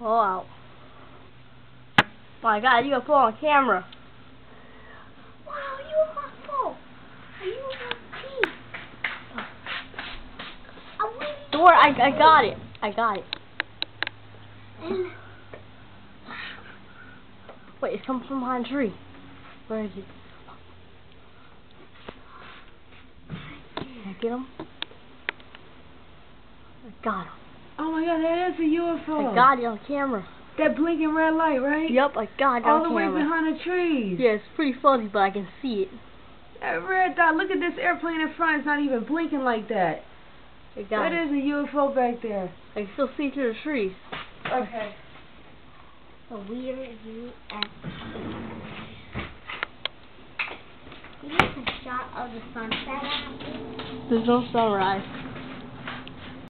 Wow. My God, UFO on camera. Wow, UFO. A UFO. A Don't worry, I, I got it. I got it. And Wait, it's coming from behind a tree. Where is it? Can I get him? I got him. Oh my god, that is a UFO. I got it on camera. That blinking red light, right? Yep, I got it All on the way behind the trees. Yeah, it's pretty fuzzy, but I can see it. That red dot. Look at this airplane in front. It's not even blinking like that. I got That it. is a UFO back there. I can still see through the trees. Okay. a weird UFO. Here's a shot of the sunset. There's no sunrise.